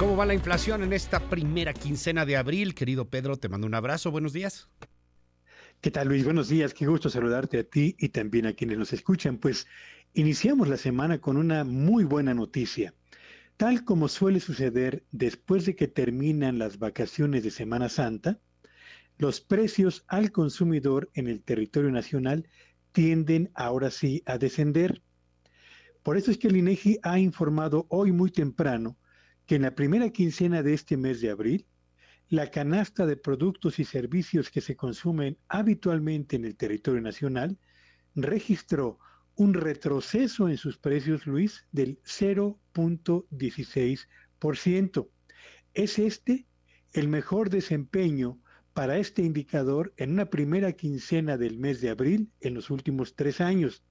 ¿Cómo va la inflación en esta primera quincena de abril? Querido Pedro, te mando un abrazo. Buenos días. ¿Qué tal, Luis? Buenos días. Qué gusto saludarte a ti y también a quienes nos escuchan. Pues iniciamos la semana con una muy buena noticia. Tal como suele suceder después de que terminan las vacaciones de Semana Santa, los precios al consumidor en el territorio nacional tienden ahora sí a descender. Por eso es que el INEGI ha informado hoy muy temprano que en la primera quincena de este mes de abril, la canasta de productos y servicios que se consumen habitualmente en el territorio nacional registró un retroceso en sus precios, Luis, del 0.16%. Es este el mejor desempeño para este indicador en una primera quincena del mes de abril en los últimos tres años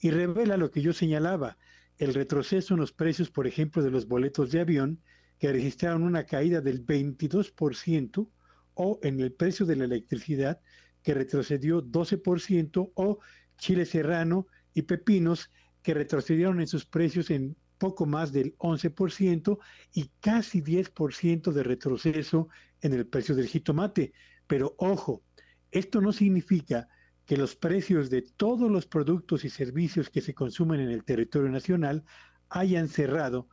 y revela lo que yo señalaba, el retroceso en los precios, por ejemplo, de los boletos de avión, que registraron una caída del 22%, o en el precio de la electricidad, que retrocedió 12%, o chile serrano, y pepinos que retrocedieron en sus precios en poco más del 11% y casi 10% de retroceso en el precio del jitomate. Pero ojo, esto no significa que los precios de todos los productos y servicios que se consumen en el territorio nacional hayan cerrado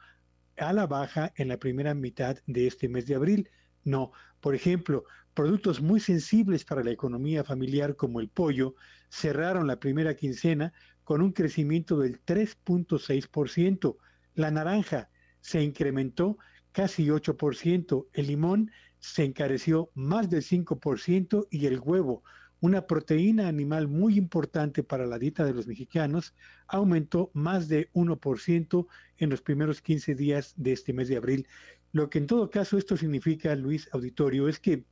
a la baja en la primera mitad de este mes de abril. No, por ejemplo, productos muy sensibles para la economía familiar como el pollo cerraron la primera quincena con un crecimiento del 3.6%. La naranja se incrementó casi 8%, el limón se encareció más del 5% y el huevo, una proteína animal muy importante para la dieta de los mexicanos, aumentó más de 1% en los primeros 15 días de este mes de abril. Lo que en todo caso esto significa, Luis Auditorio, es que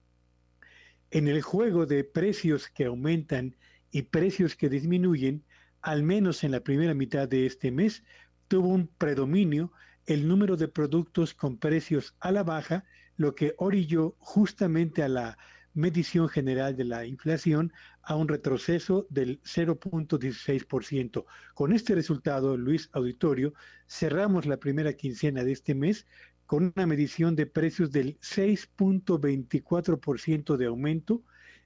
en el juego de precios que aumentan y precios que disminuyen, al menos en la primera mitad de este mes, tuvo un predominio el número de productos con precios a la baja, lo que orilló justamente a la medición general de la inflación a un retroceso del 0.16%. Con este resultado, Luis Auditorio, cerramos la primera quincena de este mes con una medición de precios del 6.24% de aumento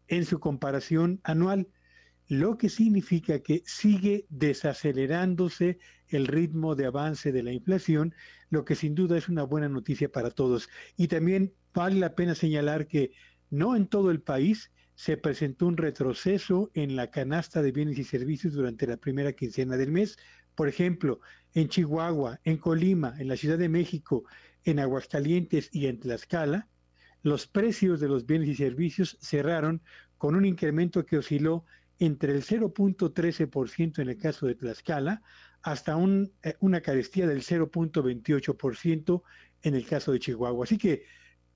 en su comparación anual lo que significa que sigue desacelerándose el ritmo de avance de la inflación, lo que sin duda es una buena noticia para todos. Y también vale la pena señalar que no en todo el país se presentó un retroceso en la canasta de bienes y servicios durante la primera quincena del mes. Por ejemplo, en Chihuahua, en Colima, en la Ciudad de México, en Aguascalientes y en Tlaxcala, los precios de los bienes y servicios cerraron con un incremento que osciló entre el 0.13% en el caso de Tlaxcala hasta un, eh, una carestía del 0.28% en el caso de Chihuahua. Así que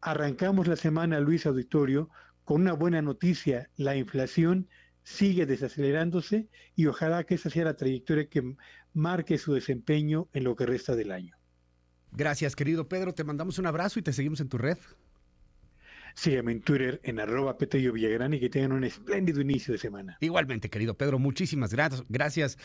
arrancamos la semana, Luis Auditorio, con una buena noticia. La inflación sigue desacelerándose y ojalá que esa sea la trayectoria que marque su desempeño en lo que resta del año. Gracias, querido Pedro. Te mandamos un abrazo y te seguimos en tu red. Sígueme en Twitter en arroba Petello Villagrán y que tengan un espléndido inicio de semana. Igualmente, querido Pedro, muchísimas gracias.